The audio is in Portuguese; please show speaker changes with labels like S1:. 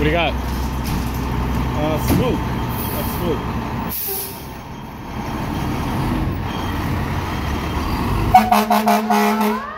S1: Obrigado. got?
S2: Uh, smoke. That's smoke.